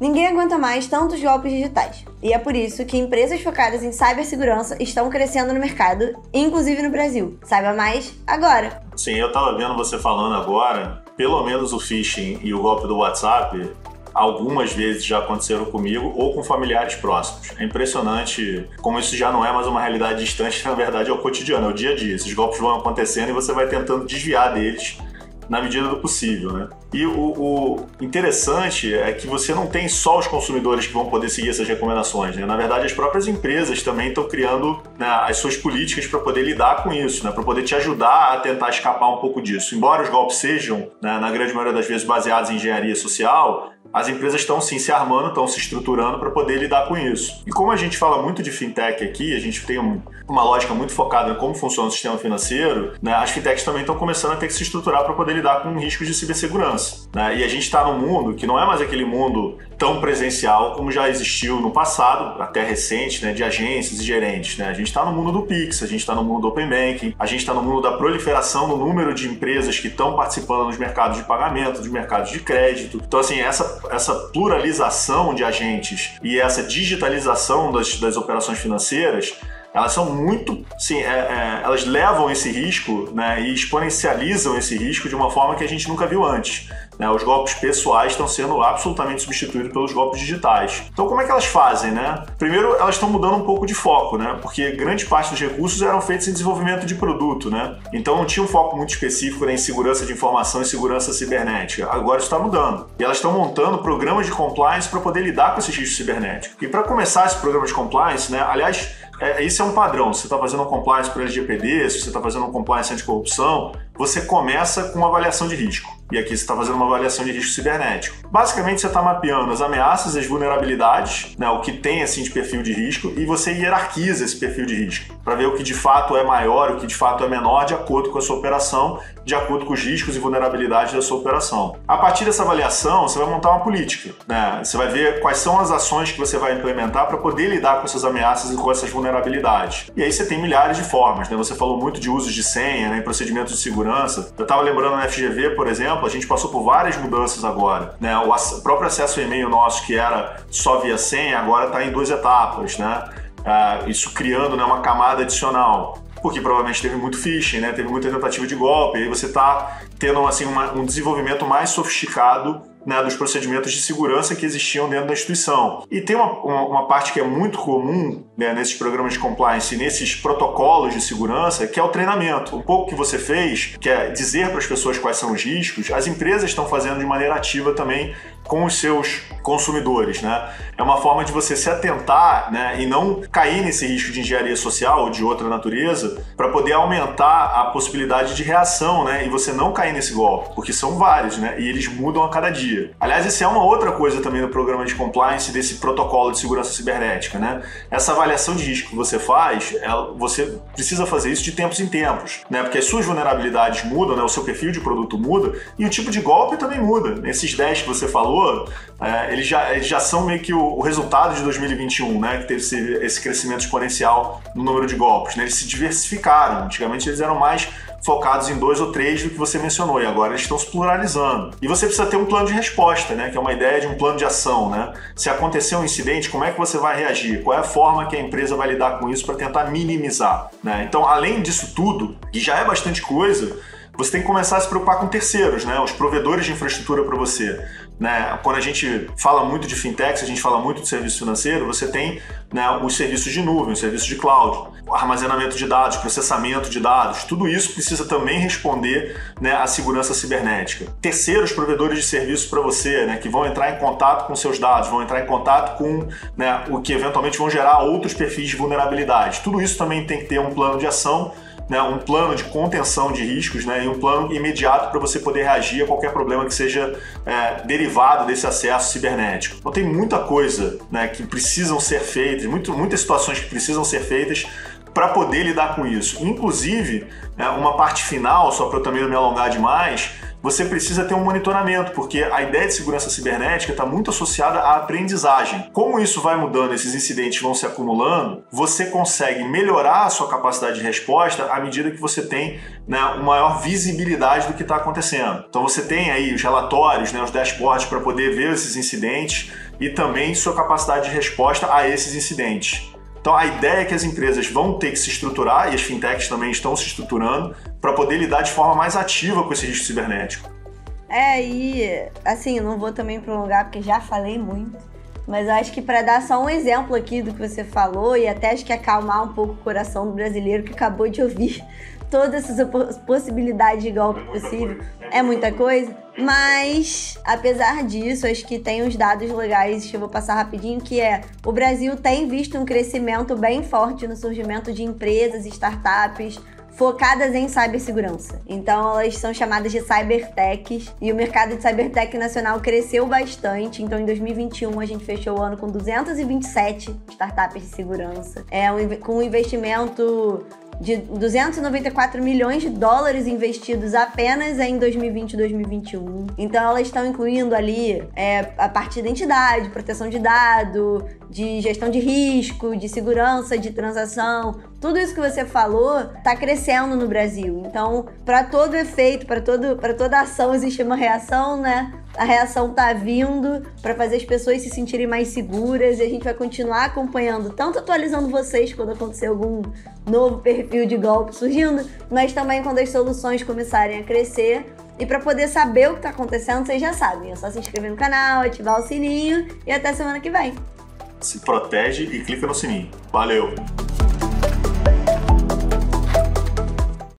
Ninguém aguenta mais tantos golpes digitais. E é por isso que empresas focadas em cibersegurança estão crescendo no mercado, inclusive no Brasil. Saiba mais agora. Sim, eu estava vendo você falando agora, pelo menos o phishing e o golpe do WhatsApp, algumas vezes já aconteceram comigo ou com familiares próximos. É impressionante como isso já não é mais uma realidade distante, na verdade é o cotidiano, é o dia a dia. Esses golpes vão acontecendo e você vai tentando desviar deles na medida do possível, né? E o, o, interessante é que você não tem só os consumidores que vão poder seguir essas recomendações, né? Na verdade, as próprias empresas também estão criando né, as suas políticas para poder lidar com isso, né? Para poder te ajudar a tentar escapar um pouco disso. Embora os golpes sejam, né, na grande maioria das vezes, baseados em engenharia social, as empresas estão sim se armando, estão se estruturando para poder lidar com isso. E como a gente fala muito de fintech aqui, a gente tem um, uma lógica muito focada em como funciona o sistema financeiro, né, as fintechs também estão começando a ter que se estruturar para poder lidar com riscos de cibersegurança. Né? E a gente está num mundo que não é mais aquele mundo tão presencial como já existiu no passado, até recente, né, de agências e gerentes. Né? A gente está no mundo do Pix, a gente está no mundo do Open Banking, a gente está no mundo da proliferação do número de empresas que estão participando nos mercados de pagamento, dos mercados de crédito. Então, assim, essa essa pluralização de agentes e essa digitalização das, das operações financeiras elas são muito, sim, é, é, elas levam esse risco né, e exponencializam esse risco de uma forma que a gente nunca viu antes. Né? Os golpes pessoais estão sendo absolutamente substituídos pelos golpes digitais. Então, como é que elas fazem? Né? Primeiro, elas estão mudando um pouco de foco, né? porque grande parte dos recursos eram feitos em desenvolvimento de produto. Né? Então, não tinha um foco muito específico né, em segurança de informação e segurança cibernética. Agora está mudando. E elas estão montando programas de compliance para poder lidar com esses riscos cibernéticos. E para começar esse programa de compliance, né, aliás, é, isso é um padrão. Se você está fazendo um compliance para LGPD, se você está fazendo um compliance anticorrupção, você começa com uma avaliação de risco. E aqui você está fazendo uma avaliação de risco cibernético. Basicamente, você está mapeando as ameaças, as vulnerabilidades, né, o que tem assim de perfil de risco, e você hierarquiza esse perfil de risco para ver o que de fato é maior, o que de fato é menor, de acordo com a sua operação, de acordo com os riscos e vulnerabilidades da sua operação. A partir dessa avaliação, você vai montar uma política. Né? Você vai ver quais são as ações que você vai implementar para poder lidar com essas ameaças e com essas vulnerabilidades. E aí você tem milhares de formas. Né? Você falou muito de usos de senha, né, procedimentos de segurança. Eu estava lembrando na FGV, por exemplo a gente passou por várias mudanças agora. Né? O próprio acesso ao e-mail nosso, que era só via senha, agora está em duas etapas. Né? Uh, isso criando né, uma camada adicional porque provavelmente teve muito phishing, né? teve muita tentativa de golpe, e você está tendo assim, uma, um desenvolvimento mais sofisticado né, dos procedimentos de segurança que existiam dentro da instituição. E tem uma, uma, uma parte que é muito comum né, nesses programas de compliance, nesses protocolos de segurança, que é o treinamento. Um pouco que você fez, que é dizer para as pessoas quais são os riscos, as empresas estão fazendo de maneira ativa também com os seus consumidores, né? É uma forma de você se atentar, né, e não cair nesse risco de engenharia social ou de outra natureza, para poder aumentar a possibilidade de reação, né, e você não cair nesse golpe, porque são vários, né, e eles mudam a cada dia. Aliás, isso é uma outra coisa também no programa de compliance desse protocolo de segurança cibernética, né? Essa avaliação de risco que você faz, ela, você precisa fazer isso de tempos em tempos, né? Porque as suas vulnerabilidades mudam, né? O seu perfil de produto muda e o tipo de golpe também muda. Esses 10 que você falou falou, é, eles, já, eles já são meio que o, o, resultado de 2021, né? Que teve esse, esse crescimento exponencial no número de golpes. Né? Eles se diversificaram. Antigamente eles eram mais focados em dois ou três do que você mencionou, e agora eles estão se pluralizando. E você precisa ter um plano de resposta, né? Que é uma ideia de um plano de ação, né? Se acontecer um incidente, como é que você vai reagir? Qual é a forma que a empresa vai lidar com isso para tentar minimizar? Né? Então, além disso tudo, que já é bastante coisa, você tem que começar a se preocupar com terceiros, né? Os provedores de infraestrutura para você. Né? Quando a gente fala muito de fintechs, a gente fala muito de serviço financeiro, você tem né, os serviços de nuvem, os serviços de cloud, armazenamento de dados, processamento de dados, tudo isso precisa também responder né, à segurança cibernética. Terceiros provedores de serviços para você, né, que vão entrar em contato com seus dados, vão entrar em contato com né, o que eventualmente vão gerar outros perfis de vulnerabilidade. Tudo isso também tem que ter um plano de ação né, um plano de contenção de riscos né, e um plano imediato para você poder reagir a qualquer problema que seja é, derivado desse acesso cibernético. Então tem muita coisa né, que precisam ser feitas, muito, muitas situações que precisam ser feitas para poder lidar com isso. Inclusive, né, uma parte final, só para eu também não me alongar demais, você precisa ter um monitoramento, porque a ideia de segurança cibernética está muito associada à aprendizagem. Como isso vai mudando, esses incidentes vão se acumulando, você consegue melhorar a sua capacidade de resposta à medida que você tem né, uma maior visibilidade do que está acontecendo. Então você tem aí os relatórios, né, os dashboards para poder ver esses incidentes e também sua capacidade de resposta a esses incidentes. Então a ideia é que as empresas vão ter que se estruturar, e as fintechs também estão se estruturando, para poder lidar de forma mais ativa com esse risco cibernético. É, e assim, não vou também prolongar porque já falei muito, mas acho que para dar só um exemplo aqui do que você falou e até acho que acalmar um pouco o coração do brasileiro que acabou de ouvir todas essas possibilidades de golpe é possível, coisa. é muita coisa. Mas, apesar disso, acho que tem uns dados legais que eu vou passar rapidinho, que é o Brasil tem visto um crescimento bem forte no surgimento de empresas e startups focadas em cibersegurança. Então elas são chamadas de cybertechs e o mercado de cybertech nacional cresceu bastante. Então em 2021 a gente fechou o ano com 227 startups de segurança. É um, com um investimento de 294 milhões de dólares investidos apenas em 2020 e 2021. Então elas estão incluindo ali é, a parte de identidade, proteção de dado, de gestão de risco, de segurança de transação. Tudo isso que você falou está crescendo no Brasil. Então, para todo efeito, para toda ação existe uma reação, né? A reação tá vindo para fazer as pessoas se sentirem mais seguras e a gente vai continuar acompanhando, tanto atualizando vocês quando acontecer algum novo perfil de golpe surgindo, mas também quando as soluções começarem a crescer. E para poder saber o que está acontecendo, vocês já sabem, é só se inscrever no canal, ativar o sininho e até semana que vem. Se protege e clica no sininho. Valeu!